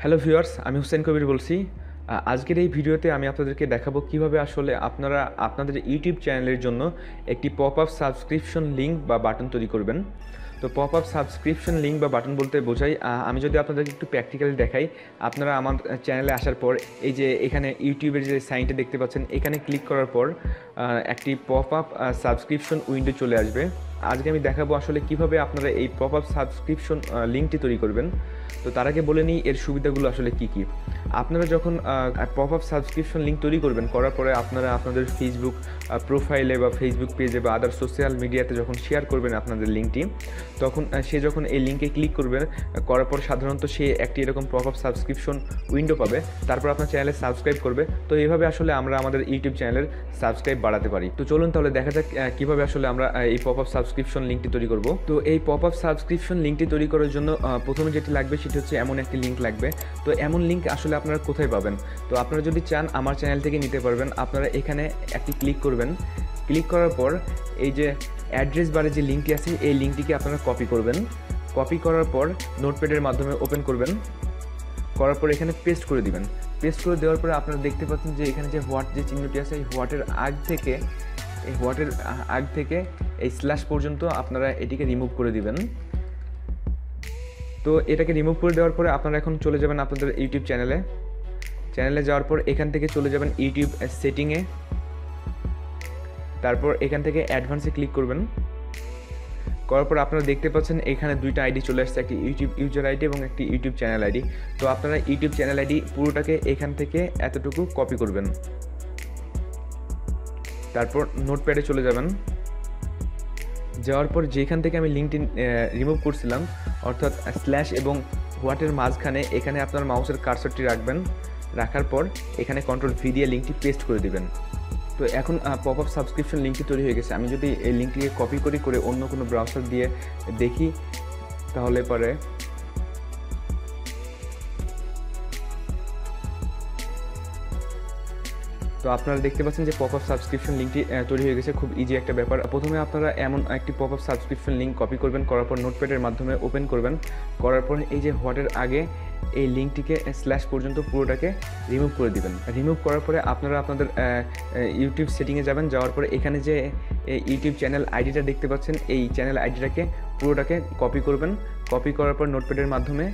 Hello viewers আমি হুসেন কবির বলছি। আজকের এই ভিডিওতে আমি আপনাদেরকে দেখাবো কীভাবে আসলে আপনারা আপনাদের ইউটিউব চ্যানেলের জন্য একটি পপ আপ সাবস্ক্রিপশন লিঙ্ক বা বাটন তৈরি করবেন। তো পপ আপ সাবস্ক্রিপশন লিঙ্ক বা বাটন বলতে বোঝাই আমি যদি আপনাদেরকে একটু প্র্যাকটিক্যালি দেখাই, আপনারা আমার চ্যানেলে আসার পর, এই যে এখানে ইউটিউবের যে সাইনটা দেখতে পাচ্ছেন, এখানে ক্লিক করার পর একটি পপ আপ সাবস্ক্রিপশন উইন্ডো চলে আসবে। আজকে আমি দেখাবো আসলে কীভাবে আপনারা এই পপ আপ সাবস্ক্রিপশন লিঙ্কটি তৈরি করবেন। তো তার আগে বলে নিই, এর সুবিধাগুলো আসলে কি কি? আপনারা যখন পপ আপ সাবস্ক্রিপশন লিঙ্ক তৈরি করবেন, করার পরে আপনারা আপনাদের ফেসবুক প্রোফাইলে বা ফেসবুক পেজে বা আদার সোশ্যাল মিডিয়াতে যখন শেয়ার করবেন আপনাদের লিঙ্কটি তখন সে যখন এই লিঙ্কে ক্লিক করবে করার পর সাধারণত সে একটি এরকম পপ আপ সাবস্ক্রিপশন উইন্ডো পাবে। তারপর আপনার চ্যানেলে সাবস্ক্রাইব করবে। তো এইভাবে আসলে আমরা আমাদের ইউটিউব চ্যানেলের সাবস্ক্রাইব বাড়াতে পারি। তো চলুন তাহলে দেখা যাক কীভাবে আসলে আমরা এই পপ আপ সাবস্ক্রিপশন লিঙ্কটি তৈরি করব। তো এই পপ আপ সাবস্ক্রিপশন লিঙ্কটি তৈরি করার জন্য প্রথমে যেটি লাগবে সেটি হচ্ছে এমন একটি লিঙ্ক লাগবে। তো এমন লিঙ্ক আসলে আপনারা কোথায় পাবেন? তো আপনারা যদি চান আমার চ্যানেল থেকে নিতে পারবেন, আপনারা এখানে একটি ক্লিক করবেন। ক্লিক করার পর এই যে অ্যাড্রেস বারে যে লিঙ্কটি আছে, এই লিঙ্কটিকে আপনারা কপি করবেন। কপি করার পর নোটপ্যাডের মাধ্যমে ওপেন করবেন। করার পর এখানে পেস্ট করে দিবেন। পেস্ট করে দেওয়ার পরে আপনারা দেখতে পাচ্ছেন যে এখানে যে হোয়াট যে চিহ্নটি আছে, এই হোয়াটের আগ থেকে, এই হোয়াটের আগ থেকে এই স্ল্যাশ পর্যন্ত আপনারা এটিকে রিমুভ করে দিবেন। তো এটাকে রিমুভ করে দেওয়ার পরে আপনারা এখন চলে যাবেন আপনাদের ইউটিউব চ্যানেলে চ্যানেলে যাওয়ার পর এখান থেকে চলে যাবেন ইউটিউব সেটিংয়ে তারপর এখান থেকে অ্যাডভান্সে ক্লিক করবেন। করার পর আপনারা দেখতে পাচ্ছেন এখানে দুইটা আইডি চলে আসছে, একটি ইউটিউব ইউজার আইডি এবং একটি ইউটিউব চ্যানেল আইডি তো আপনারা ইউটিউব চ্যানেল আইডি পুরোটাকে এখান থেকে এতটুকু কপি করবেন। তারপর নোটপ্যাডে চলে যাবেন। যাওয়ার পর যেখান থেকে আমি লিঙ্কটি রিমুভ করছিলাম, অর্থাৎ স্ল্যাশ এবং হোয়াটের মাঝখানে এখানে আপনার মাউসের কার্সারটি রাখবেন, রাখার পর এখানে কন্ট্রোল ভি দিয়ে লিঙ্কটি পেস্ট করে দেবেন। তো এখন পপ আপ সাবস্ক্রিপশন লিঙ্কটি তৈরি হয়ে গেছে। আমি যদি এই লিঙ্কটিকে কপি করি, করে অন্য কোনো ব্রাউজার দিয়ে দেখি, তাহলে পরে তো আপনারা দেখতে পাচ্ছেন যে পপ আপ সাবস্ক্রিপশন লিঙ্কটি তৈরি হয়ে গেছে। খুব ইজি একটা ব্যাপার। প্রথমে আপনারা এমন একটি pop up subscription link copy করবেন, করার পর নোটপ্যাডের মাধ্যমে ওপেন করবেন। করার পর এই যে হোয়াটের আগে এই লিঙ্কটিকে স্ল্যাশ পর্যন্ত পুরোটাকে রিমুভ করে দিবেন। রিমুভ করার পরে আপনারা আপনাদের ইউটিউব সেটিংয়ে যাবেন। যাওয়ার পরে এখানে যে ইউটিউব চ্যানেল আইডিটা দেখতে পাচ্ছেন, এই চ্যানেল আইডিটাকে পুরোটাকে কপি করবেন। কপি করার পর নোটপ্যাডের মাধ্যমে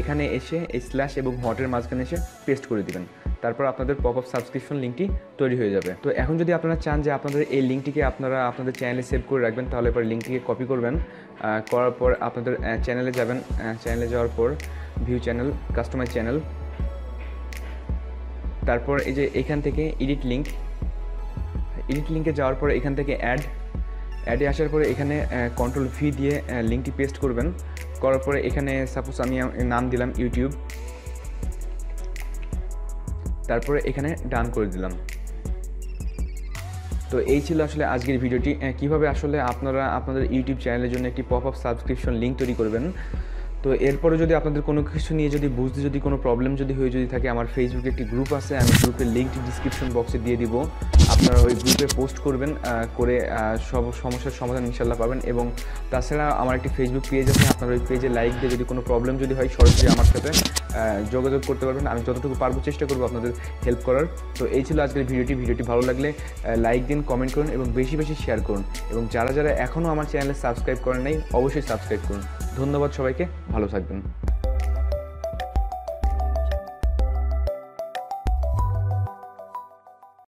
এখানে এসে এই স্ল্যাশ এবং হটের মাঝখানে এসে পেস্ট করে দিবেন। তারপর আপনাদের পপ আপ সাবস্ক্রিপশন লিঙ্কটি তৈরি হয়ে যাবে। তো এখন যদি আপনারা চান যে আপনাদের এই লিঙ্কটিকে আপনারা আপনাদের চ্যানেলে সেভ করে রাখবেন, তাহলে পরে লিঙ্কটিকে কপি করবেন। করার পর আপনাদের চ্যানেলে যাবেন। চ্যানেলে যাওয়ার পর ভিউ চ্যানেল কাস্টমাইজ চ্যানেল তারপর এই যে এখান থেকে এডিট লিঙ্ক এডিট লিঙ্কে যাওয়ার পরে এখান থেকে অ্যাড অ্যাডে আসার পরে এখানে কন্ট্রোল ভি দিয়ে লিঙ্কটি পেস্ট করবেন। করার পরে এখানে সাপোজ আমি নাম দিলাম ইউটিউব তারপরে এখানে ডান করে দিলাম। তো এই ছিল আসলে আজকের ভিডিওটি। কীভাবে আসলে আপনারা আপনাদের ইউটিউব চ্যানেলের জন্য একটি পপ আপ সাবস্ক্রিপশন লিঙ্ক তৈরি করবেন? তো এরপরে যদি আপনাদের কোনো কিছু নিয়ে যদি বুঝতে যদি কোনো প্রবলেম যদি হয়ে যদি থাকে, আমার ফেসবুকে একটি গ্রুপ আছে, আমি গ্রুপের লিঙ্কটি ডিসক্রিপশন বক্সে দিয়ে দিব। আপনারা ওই গ্রুপে পোস্ট করবেন করে সব সমস্যার সমাধান ইনশাল্লাহ পাবেন এবং তাছাড়া আমার একটি ফেসবুক পেজ আছে, আপনার ওই পেজে লাইক দিয়ে যদি কোনো প্রবলেম যদি হয়, সরাসরি আমার সাথে যোগাযোগ করতে পারবেন। আমি যতটুকু পারব চেষ্টা করব আপনাদের হেল্প করার। তো এই ছিল আজকের ভিডিওটি। ভিডিওটি ভালো লাগলে লাইক দিন কমেন্ট করুন এবং বেশি বেশি শেয়ার করুন। এবং যারা যারা এখনও আমার চ্যানেলে সাবস্ক্রাইব করেন নাই, অবশ্যই সাবস্ক্রাইব করুন। ধন্যবাদ সবাইকে ভালো থাকবেন।